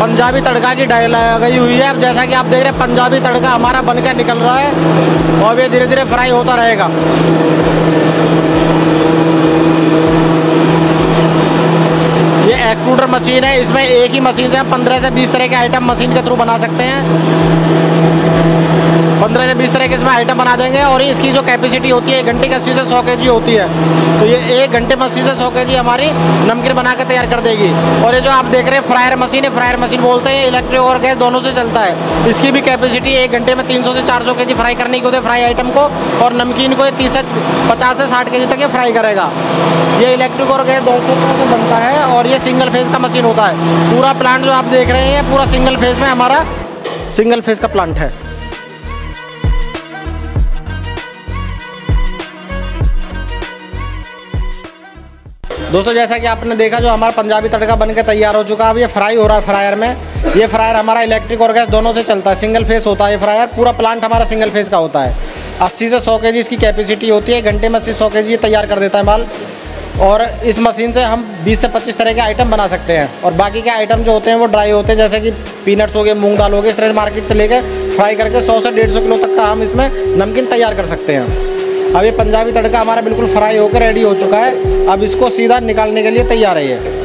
पंजाबी तड़का की डाई लगाई हुई है। जैसा कि आप देख रहे हैं, पंजाबी तड़का हमारा बनकर निकल रहा है और ये धीरे धीरे फ्राई होता रहेगा। ये एक्सट्रूडर मशीन है। इसमें एक ही मशीन से हम पंद्रह से बीस तरह के आइटम मशीन के थ्रू बना सकते हैं। पंद्रह से बीस तरह के इसमें आइटम बना देंगे और इसकी जो कैपेसिटी होती है, एक घंटे की अस्सी से सौ के जी होती है। तो ये एक घंटे में अस्सी से सौ के जी हमारी नमकीन बना के तैयार कर देगी। और ये जो आप देख रहे हैं फ्रायर मशीन है फ्रायर मशीन बोलते हैं इलेक्ट्रिक और गैस दोनों से चलता है। इसकी भी कैपेसिटी एक घंटे में तीन सौ से चार सौ के जी फ्राई करने की होती है फ्राई आइटम को, और नमकीन को तीस से पचास से साठ के जी तक ये फ्राई करेगा। ये इलेक्ट्रिक और गैस दोनों से बनता है और ये सिंगल फ़ेज़ का मशीन होता है। पूरा प्लांट जो आप देख रहे हैं पूरा सिंगल फ़ेज़ में हमारा सिंगल फ़ेज़ का प्लांट है। दोस्तों, जैसा कि आपने देखा, जो हमारा पंजाबी तड़का बनकर तैयार हो चुका है, अब ये फ्राई हो रहा है फ्रायर में। ये फ्रायर हमारा इलेक्ट्रिक और गैस दोनों से चलता है। सिंगल फेस होता है ये फ्रायर। पूरा प्लांट हमारा सिंगल फेस का होता है। अस्सी से सौ के इसकी कैपेसिटी होती है। घंटे में अस्सी सौ के जी तैयार कर देता है माल। और इस मशीन से हम 20 से 25 तरह के आइटम बना सकते हैं। और बाकी के आइटम जो होते हैं, वो ड्राई होते हैं। जैसे कि पीनट्स हो गए, मूंग दाल हो गए, इस तरह से मार्केट से लेकर फ्राई करके 100 से 150 किलो तक का हम इसमें नमकीन तैयार कर सकते हैं। अब ये पंजाबी तड़का हमारा बिल्कुल फ्राई होकर रेडी हो चुका है। अब इसको सीधा निकालने के लिए तैयार है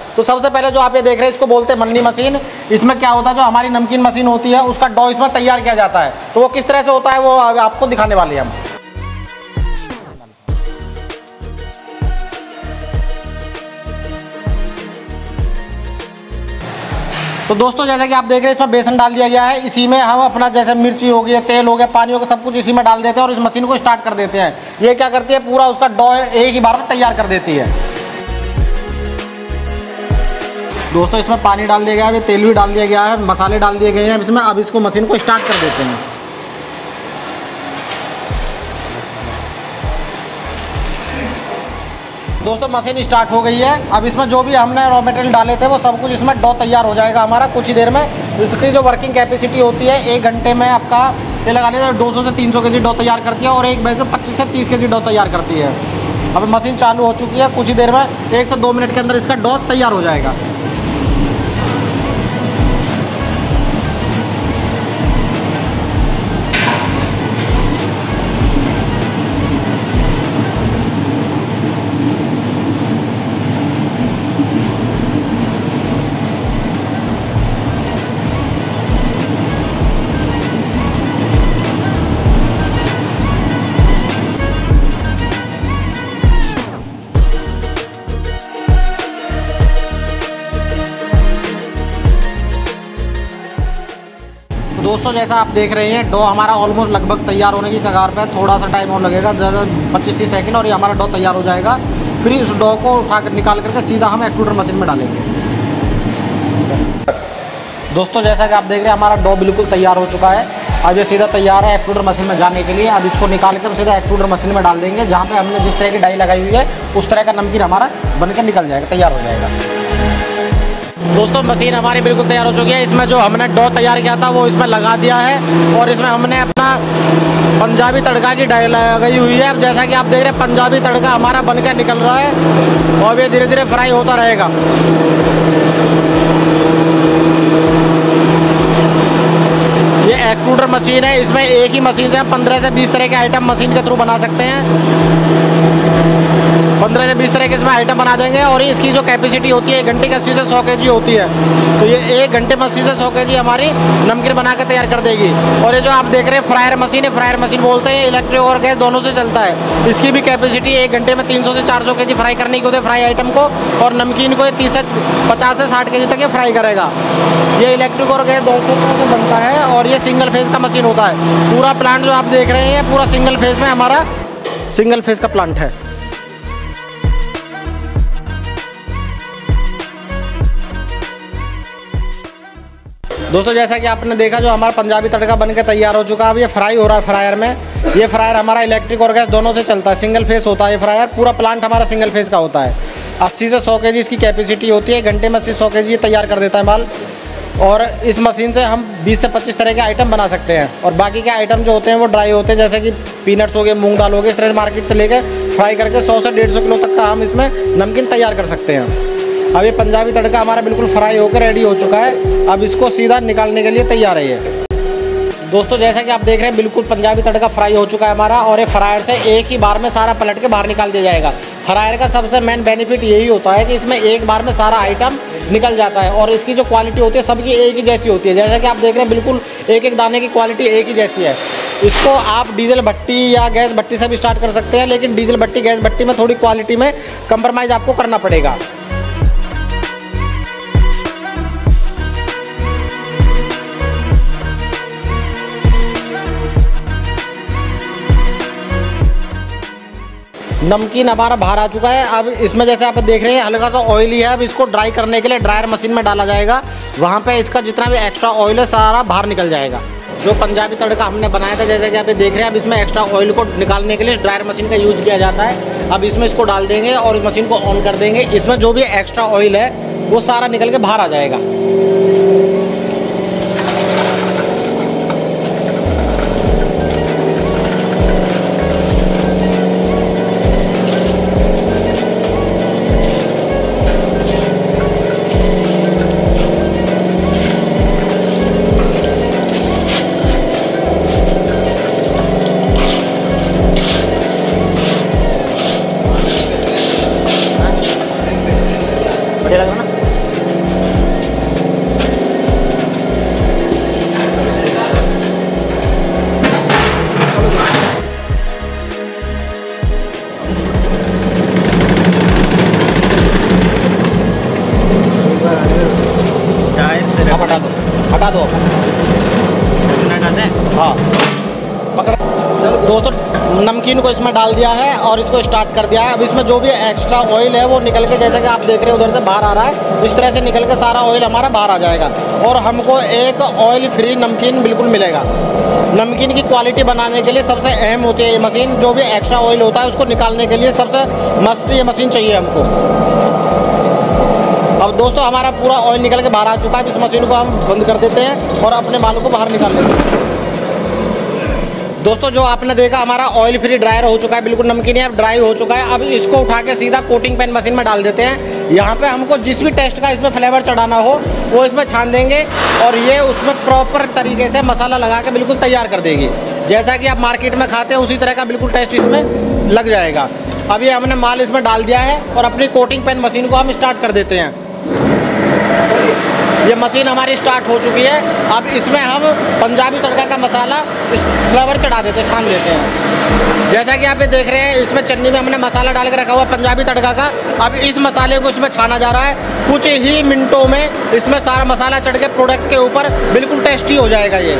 तो सबसे पहले जो आप ये देख रहे हैं, इसको बोलते हैं मन्नी मशीन। इसमें क्या होता है, जो हमारी नमकीन मशीन होती है, उसका डॉ इसमें तैयार किया जाता है। तो वो किस तरह से होता है, वो आपको दिखाने वाले हैं हम। तो दोस्तों, जैसे कि आप देख रहे हैं, इसमें बेसन डाल दिया गया है। इसी में हम अपना जैसे मिर्ची हो गई, तेल हो गया, पानी हो गया, सब कुछ इसी में डाल देते हैं और इस मशीन को स्टार्ट कर देते हैं। ये क्या करती है? पूरा उसका डॉ एक ही बार में तैयार कर देती है। दोस्तों, इसमें पानी डाल दिया गया है तेल भी डाल दिया गया है, मसाले डाल दिए गए हैं। इसमें, अब इसको मशीन को स्टार्ट कर देते हैं। दोस्तों, मशीन स्टार्ट हो गई है। अब इसमें जो भी हमने रॉ मटेरियल डाले थे, वो सब कुछ इसमें डॉ तैयार हो जाएगा हमारा कुछ ही देर में। इसकी जो वर्किंग कैपेसिटी होती है, एक घंटे में आपका ये लगा लिया दो सौ से तीन सौ के जी डॉ तैयार करती है और एक बैच में पच्चीस से तीस के जी डॉ तैयार करती है। अब मशीन चालू हो चुकी है कुछ ही देर में, एक से दो मिनट के अंदर इसका डॉ तैयार हो जाएगा। दोस्तों, जैसा आप देख रहे हैं, डो हमारा ऑलमोस्ट लगभग तैयार होने की कगार पे थोड़ा सा टाइम और लगेगा पच्चीस तीस सेकंड और ये हमारा डो तैयार हो जाएगा। फिर इस डो को उठा कर निकाल करके सीधा हम एक्सट्रूडर मशीन में डालेंगे। दोस्तों, जैसा कि आप देख रहे हैं, हमारा डो बिल्कुल तैयार हो चुका है। अब ये सीधा तैयार है एक्सट्रूडर मशीन में जाने के लिए। अब इसको निकाल के हम सीधा एक्सट्रूडर मशीन में डाल देंगे, जहाँ पे हमने जिस तरह की डाई लगाई हुई है, उस तरह का नमकीन हमारा बनकर निकल जाएगा, तैयार हो जाएगा। दोस्तों, मशीन हमारी बिल्कुल तैयार हो चुकी है। इसमें जो हमने डो तैयार किया था, वो इसमें लगा दिया है और इसमें हमने अपना पंजाबी तड़का की डाई लगाई हुई है। अब जैसा कि आप देख रहे हैं, पंजाबी तड़का हमारा बनकर निकल रहा है और ये धीरे धीरे फ्राई होता रहेगा। ये एक्सट्रूडर मशीन है। इसमें एक ही मशीन से हम पंद्रह से बीस तरह के आइटम मशीन के थ्रू बना सकते हैं। पंद्रह से बीस तरह के इसमें आइटम बना देंगे और इसकी जो कैपेसिटी होती है, एक घंटे की अस्सी से सौ के जी होती है। तो ये एक घंटे में अस्सी से सौ के जी हमारी नमकीन बना के तैयार कर देगी। और ये जो आप देख रहे हैं फ्रायर मशीन है फ्रायर मशीन बोलते हैं इलेक्ट्रिक और गैस दोनों से चलता है। इसकी भी कैपेसिटी एक घंटे में तीन सौ से चार सौ के जी फ्राई करने की होती है फ्राई आइटम को, और नमकीन को तीस से पचास से साठ के जी तक ये फ्राई करेगा। ये इलेक्ट्रिक और गैस दोनों से बनता है, और ये सिंगल फ़ेज़ का मशीन होता है। पूरा प्लांट जो आप देख रहे हैं पूरा सिंगल फ़ेज़ में हमारा सिंगल फ़ेज़ का प्लांट है। दोस्तों, जैसा कि आपने देखा, जो हमारा पंजाबी तड़का बन के तैयार हो चुका है। अब ये फ्राई हो रहा है फ्रायर में। ये फ्रायर हमारा इलेक्ट्रिक और गैस दोनों से चलता है। सिंगल फेस होता है ये फ्रायर। पूरा प्लांट हमारा सिंगल फेस का होता है। अस्सी से सौ के इसकी कैपेसिटी होती है। घंटे में अस्सी सौ के जी तैयार कर देता है माल। और इस मशीन से हम 20 से 25 तरह के आइटम बना सकते हैं। और बाकी के आइटम जो होते हैं, वो ड्राई होते हैं। जैसे कि पीनट्स हो गए, मूंग दाल हो गए, इस तरह से मार्केट से लेकर फ्राई करके 100 से 150 किलो तक का हम इसमें नमकीन तैयार कर सकते हैं। अब ये पंजाबी तड़का हमारा बिल्कुल फ्राई होकर रेडी हो चुका है। अब इसको सीधा निकालने के लिए तैयार है ये। दोस्तों, जैसा कि आप देख रहे हैं, बिल्कुल पंजाबी तड़का फ्राई हो चुका है हमारा और ये फ्रायर से एक ही बार में सारा पलट के बाहर निकाल दिया जाएगा। फ्रायर का सबसे मेन बेनिफिट यही होता है कि इसमें एक बार में सारा आइटम निकल जाता है और इसकी जो क्वालिटी होती है, सबकी एक ही जैसी होती है। जैसा कि आप देख रहे हैं, बिल्कुल एक एक दाने की क्वालिटी एक ही जैसी है। इसको आप डीजल भट्टी या गैस भट्टी से भी स्टार्ट कर सकते हैं, लेकिन डीजल भट्टी, गैस भट्टी में थोड़ी क्वालिटी में कंप्रोमाइज़ आपको करना पड़ेगा। नमकीन हमारा बाहर आ चुका है। अब इसमें जैसे आप देख रहे हैं, हल्का सा ऑयली है। अब इसको ड्राई करने के लिए ड्रायर मशीन में डाला जाएगा। वहाँ पे इसका जितना भी एक्स्ट्रा ऑयल है, सारा बाहर निकल जाएगा। जो पंजाबी तड़का हमने बनाया था, जैसे कि आप देख रहे हैं, अब इसमें एक्स्ट्रा ऑयल को निकालने के लिए ड्रायर मशीन का यूज़ किया जाता है। अब इसमें इसको डाल देंगे और मशीन को ऑन कर देंगे। इसमें जो भी एक्स्ट्रा ऑयल है, वो सारा निकल के बाहर आ जाएगा। दोस्तों नमकीन को इसमें डाल दिया है और इसको स्टार्ट कर दिया है। अब इसमें जो भी एक्स्ट्रा ऑयल है, वो निकल के जैसे कि आप देख रहे हैं, उधर से बाहर आ रहा है। इस तरह से निकल के सारा ऑयल हमारा बाहर आ जाएगा। और हमको एक ऑयल फ्री नमकीन बिल्कुल मिलेगा। नमकीन की क्वालिटी बनाने के लिए सबसे अहम होती है ये मशीन जो भी एक्स्ट्रा ऑयल होता है, उसको निकालने के लिए सबसे मस्त ये मशीन चाहिए हमको। अब दोस्तों, हमारा पूरा ऑयल निकल के बाहर आ चुका है। इस मशीन को हम बंद कर देते हैं और अपने मालों को बाहर निकाल लेते हैं। दोस्तों, जो आपने देखा, हमारा ऑयल फ्री ड्रायर हो चुका है, बिल्कुल नमकीन है, अब ड्राई हो चुका है। अब इसको उठा के सीधा कोटिंग पेन मशीन में डाल देते हैं। यहाँ पे हमको जिस भी टेस्ट का इसमें फ्लेवर चढ़ाना हो, वो इसमें छान देंगे और ये उसमें प्रॉपर तरीके से मसाला लगा के बिल्कुल तैयार कर देगी। जैसा कि आप मार्केट में खाते हैं, उसी तरह का बिल्कुल टेस्ट इसमें लग जाएगा। अब ये हमने माल इसमें डाल दिया है और अपनी कोटिंग पेन मशीन को हम स्टार्ट कर देते हैं। मशीन हमारी स्टार्ट हो चुकी है। अब इसमें हम पंजाबी तड़का का मसाला, इस फ्लेवर चढ़ा देते हैं, छान देते हैं। जैसा कि आप ये देख रहे हैं, इसमें चटनी में हमने मसाला डाल के रखा हुआ पंजाबी तड़का का। अब इस मसाले को इसमें छाना जा रहा है। कुछ ही मिनटों में इसमें सारा मसाला चढ़ के प्रोडक्ट के ऊपर बिल्कुल टेस्टी हो जाएगा ये।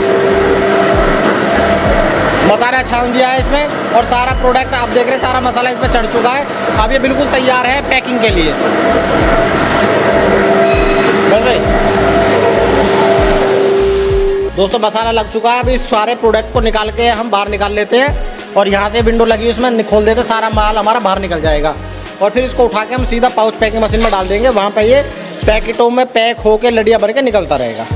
मसाला छान दिया है इसमें और सारा प्रोडक्ट आप देख रहे हैं, सारा मसाला इसमें चढ़ चुका है। अब ये बिल्कुल तैयार है पैकिंग के लिए। दोस्तों मसाला लग चुका है। इस सारे प्रोडक्ट को निकाल के हम बाहर निकाल लेते हैं और यहाँ से विंडो लगी उसमें खोल देते सारा माल हमारा बाहर निकल जाएगा। और फिर इसको उठा के हम सीधा पाउच पैकिंग मशीन में डाल देंगे। वहाँ पर ये पैकेटों में पैक होकर लड़िया भर के निकलता रहेगा।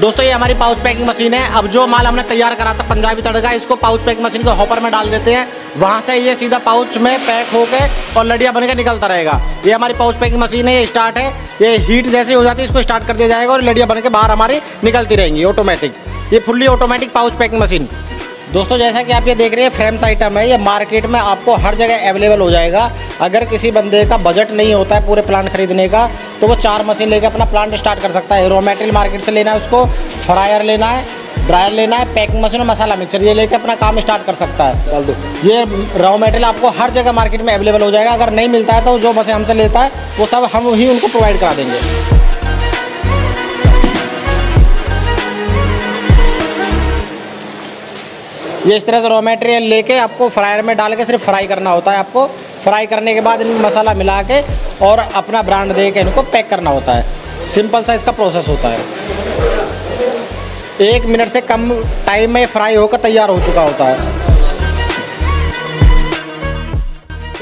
दोस्तों, ये हमारी पाउच पैकिंग मशीन है। अब जो माल हमने तैयार करा था पंजाबी तड़का, इसको पाउच पैकिंग मशीन को हॉपर में डाल देते हैं। वहाँ से ये सीधा पाउच में पैक होकर और लड़िया बनकर निकलता रहेगा। ये हमारी पाउच पैकिंग मशीन है, ये स्टार्ट है। ये हीट जैसे हो जाती है, इसको स्टार्ट कर दिया जाएगा और लड़िया बन के बाहर हमारी निकलती रहेंगी ऑटोमेटिक ये fully automatic pouch packing machine दोस्तों जैसा कि आप ये देख रहे हैं फ्रेम्स आइटम है ये मार्केट में आपको हर जगह अवेलेबल हो जाएगा। अगर किसी बंदे का बजट नहीं होता है पूरे प्लांट खरीदने का तो वो चार मशीन लेके अपना प्लांट स्टार्ट कर सकता है। रॉ मटेरियल मार्केट से लेना है उसको फ्रायर लेना है ड्रायर लेना है पैकिंग मशीन और मसाला मिक्सर ये लेके अपना काम स्टार्ट कर सकता है। ये रॉ मटेरियल आपको हर जगह मार्केट में अवेलेबल हो जाएगा। अगर नहीं मिलता है तो जो मशीन हमसे लेता है वो सब हम ही उनको प्रोवाइड करा देंगे। ये इस तरह से रॉ मटेरियल लेके आपको फ्रायर में डाल के सिर्फ़ फ्राई करना होता है आपको। फ्राई करने के बाद इनमें मसाला मिला के और अपना ब्रांड दे के इनको पैक करना होता है। सिंपल सा इसका प्रोसेस होता है। एक मिनट से कम टाइम में फ्राई होकर तैयार हो चुका होता है।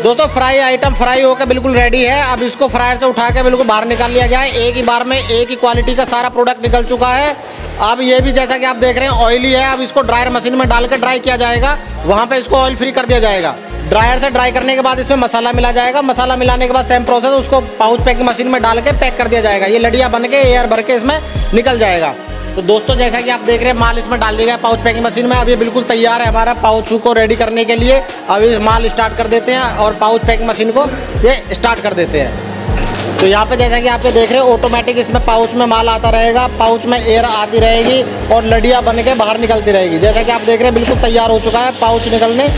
दोस्तों, फ्राई आइटम फ्राई होकर बिल्कुल रेडी है। अब इसको फ्रायर से उठा के बिल्कुल बाहर निकाल लिया गया है। एक ही बार में एक ही क्वालिटी का सारा प्रोडक्ट निकल चुका है। अब ये भी जैसा कि आप देख रहे हैं ऑयली है। अब इसको ड्रायर मशीन में डाल के ड्राई किया जाएगा। वहाँ पे इसको ऑयल फ्री कर दिया जाएगा। ड्रायर से ड्राई करने के बाद इसमें मसाला मिला जाएगा। मसाला मिलाने के बाद सेम प्रोसेस उसको पाउच पैकिंग मशीन में डाल के पैक कर दिया जाएगा। ये लड़िया बन के एयर भर के इसमें निकल जाएगा। तो दोस्तों, जैसा कि आप देख रहे हैं, माल इसमें डाल दिया गया पाउच पैकिंग मशीन में। ये बिल्कुल तैयार है हमारा पाउच को रेडी करने के लिए। इस माल स्टार्ट कर देते हैं और पाउच पैकिंग मशीन को ये स्टार्ट कर देते हैं। तो यहाँ पे जैसा कि आप ये देख रहे हैं ऑटोमेटिक इसमें पाउच में माल आता रहेगा, पाउच में एयर आती रहेगी और लड़िया बन के बाहर निकलती रहेगी। जैसा कि आप देख रहे हैं, बिल्कुल तैयार हो चुका है पाउच निकलने।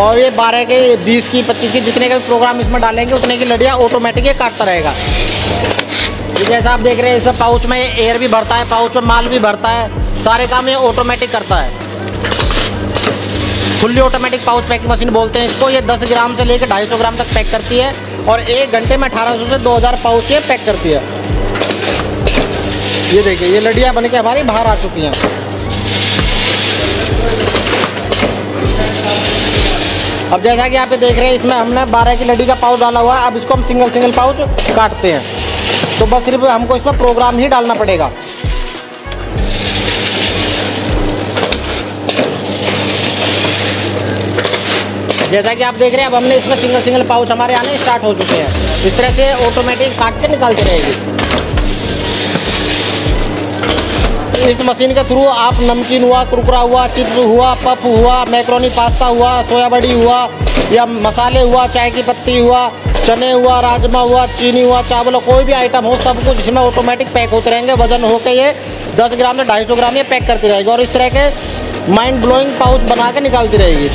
और ये बारह के, बीस की, पच्चीस की जितने का भी प्रोग्राम इसमें डालेंगे, उतने की लड़िया ऑटोमेटिक ये काटता रहेगा। जैसा आप देख रहे हैं इसमें पाउच में एयर भी भरता है पाउच में माल भी भरता है, सारे काम ये ऑटोमेटिक करता है। Fully automatic pouch packing machine बोलते हैं इसको, ये 10 ग्राम से लेकर 250 ग्राम तक पैक करती है, और एक घंटे में 1800 से 2000 पाउच ये पैक करती है। ये देखिए, ये लड़िया बन के हमारी बाहर आ चुकी हैं। अब जैसा कि आप देख रहे हैं, इसमें हमने 12 की लड़ी का पाउच डाला हुआ है, अब इसको हम सिंगल सिंगल पाउच काटते हैं। तो बस सिर्फ़ हमको इसमें प्रोग्राम ही डालना पड़ेगा। जैसा कि आप देख रहे हैं, अब हमने इसमें सिंगल सिंगल पाउच हमारे आने स्टार्ट हो चुके हैं। इस तरह से ऑटोमेटिक काट के निकालती रहेगी। इस मशीन के थ्रू आप नमकीन हुआ, कुरकुरा हुआ, चिप्स हुआ पप हुआ मैक्रोनी पास्ता हुआ सोया बड़ी हुआ, या मसाले हुआ, चाय की पत्ती हुआ चने हुआ, राजमा हुआ, चीनी हुआ, चावल, कोई भी आइटम हो, सब कुछ इसमें ऑटोमेटिक पैक होते रहेंगे। वज़न होकर ये 10 ग्राम से 250 ग्राम ये पैक करती रहेगी और इस तरह के माइंड ब्लोइंग पाउच बना के निकालती रहेगी।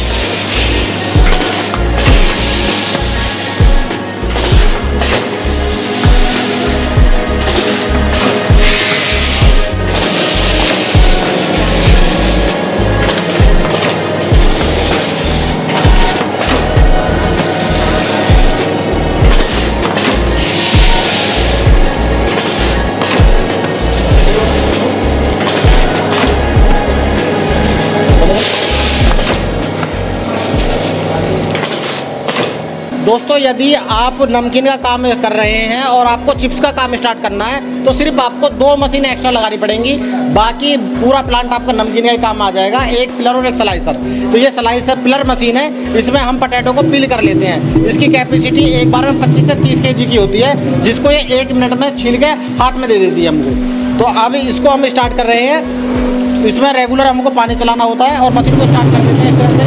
यदि आप नमकीन का काम कर रहे हैं और आपको चिप्स का काम स्टार्ट करना है तो सिर्फ़ आपको दो मशीन एक्स्ट्रा लगानी पड़ेंगी। बाकी पूरा प्लांट आपका नमकीन का काम आ जाएगा। एक पिलर और एक स्लाइसर तो ये स्लाइसर पिलर मशीन है। इसमें हम पटेटो को पिल कर लेते हैं। इसकी कैपेसिटी एक बार में पच्चीस से तीस के की होती है, जिसको ये एक मिनट में छील के हाथ में दे देती है हमको। तो अब इसको हम स्टार्ट कर रहे हैं। इसमें रेगुलर हमको पानी चलाना होता है और मशीन को स्टार्ट कर देते हैं इस तरह से।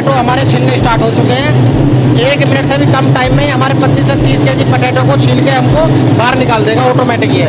पटेटो हमारे छिलने स्टार्ट हो चुके हैं। एक मिनट से भी कम टाइम में हमारे 25 से 30 के जी पटेटो को छील के हमको बाहर निकाल देगा ऑटोमेटिक ही है।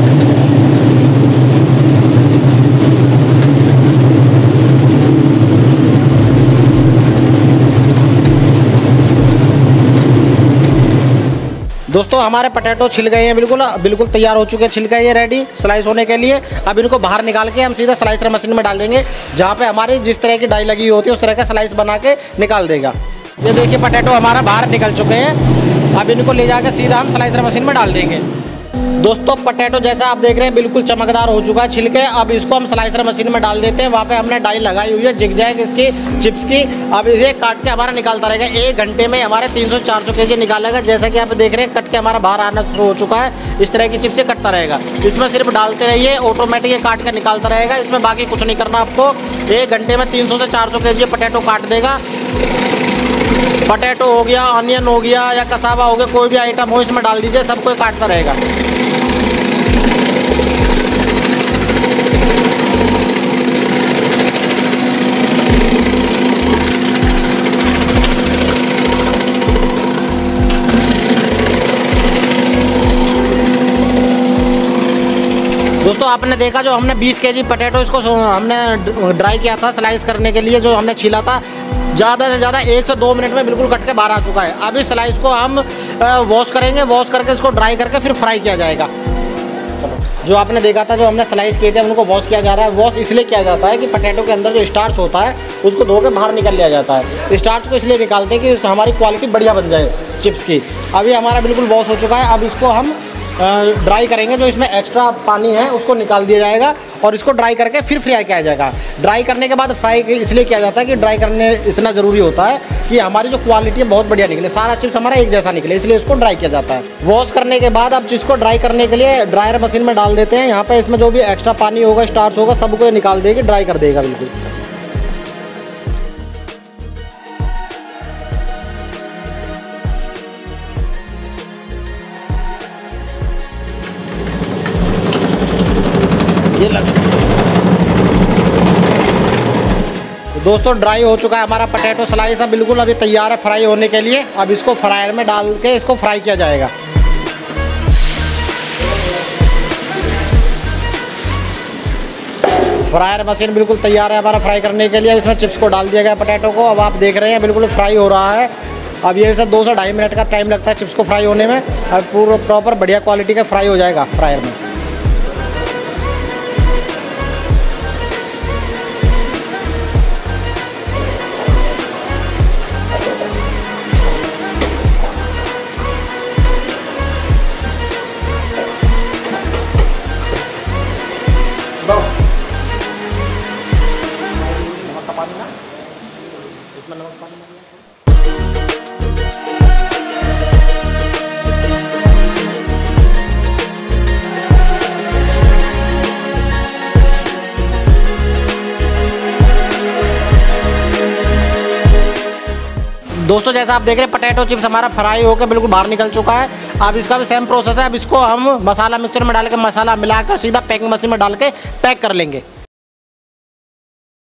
दोस्तों, हमारे पटेटो छिल गए हैं, बिल्कुल बिल्कुल तैयार हो चुके हैं, छिल गए हैं रेडी स्लाइस होने के लिए। अब इनको बाहर निकाल के हम सीधा स्लाइसर मशीन में डाल देंगे, जहाँ पे हमारी जिस तरह की डाई लगी होती है, उस तरह का स्लाइस बना के निकाल देगा। ये देखिए पटेटो हमारा बाहर निकल चुके हैं। अब इनको ले जाकर सीधा हम स्लाइसर मशीन में डाल देंगे। दोस्तों पटेटो जैसा आप देख रहे हैं, बिल्कुल चमकदार हो चुका है, छिलके। अब इसको हम स्लाइसर मशीन में डाल देते हैं। वहाँ पे हमने डाई लगाई हुई है, जिग जैग इसकी चिप्स की। अब इसे काट के हमारा निकालता रहेगा। एक घंटे में हमारे 300-400 केजी निकालेगा। जैसा कि आप देख रहे हैं कट के हमारा बाहर आना शुरू हो चुका है। इस तरह की चिप्स कटता रहेगा। इसमें सिर्फ़ डालते रहिए ऑटोमेटिक काट के निकालता रहेगा। इसमें बाकी कुछ नहीं करना आपको। एक घंटे में तीन सौ से चार सौ पटेटो काट देगा। पटेटो हो गया ऑनियन हो गया या कसावा हो गया, कोई भी आइटम हो, इसमें डाल दीजिए सबको काटता रहेगा। दोस्तों, आपने देखा जो हमने 20 के जी पटेटो, इसको हमने ड्राई किया था स्लाइस करने के लिए, जो हमने छीला था ज़्यादा से ज़्यादा एक से दो मिनट में बिल्कुल कट के बाहर आ चुका है। अब इस स्लाइस को हम वॉश करेंगे वॉश करके इसको ड्राई करके फिर फ्राई किया जाएगा। चलो, जो आपने देखा था, जो हमने स्लाइस किए थे उनको वॉश किया जा रहा है। वॉश इसलिए किया जाता है कि पटेटो के अंदर जो स्टार्च होता है, उसको धो के बाहर निकल लिया जाता है। स्टार्च को इसलिए निकालते हैं कि हमारी क्वालिटी बढ़िया बन जाए चिप्स की। अभी हमारा बिल्कुल वॉश हो चुका है। अब इसको हम ड्राई करेंगे, जो इसमें एक्स्ट्रा पानी है, उसको निकाल दिया जाएगा और इसको ड्राई करके फिर फ्राई किया जाएगा। ड्राई करने के बाद फ्राई इसलिए किया जाता है कि ड्राई करने इतना ज़रूरी होता है कि हमारी जो क्वालिटी है, बहुत बढ़िया निकले। सारा चिप्स हमारा एक जैसा निकले, इसलिए इसको ड्राई किया जाता है। वॉश करने के बाद आप जिसको ड्राई करने के लिए ड्रायर मशीन में डाल देते हैं, यहाँ पर इसमें जो भी एक्स्ट्रा पानी होगा स्टार्च होगा, सबको निकाल देगी ड्राई कर देगा बिल्कुल। दोस्तों ड्राई हो चुका है हमारा पटेटो स्लाइस अब बिल्कुल अभी तैयार है फ्राई होने के लिए। अब इसको फ्रायर में डाल के इसको फ्राई किया जाएगा। फ्रायर मशीन बिल्कुल तैयार है हमारा फ्राई करने के लिए। अब इसमें चिप्स को डाल दिया गया पटेटो को। अब आप देख रहे हैं, बिल्कुल फ्राई हो रहा है। अब ये सर दो से ढाई मिनट का टाइम लगता है चिप्स को फ्राई होने में। अब पूरा प्रॉपर बढ़िया क्वालिटी का फ्राई हो जाएगा फ्रायर में। दोस्तों, जैसा आप देख रहे हैं पटेटो चिप्स हमारा फ्राई होकर बिल्कुल बाहर निकल चुका है। अब इसका भी सेम प्रोसेस है। अब इसको हम मसाला मिक्सर में डाल के मसाला मिलाकर सीधा पैकिंग मशीन में डाल के पैक कर लेंगे।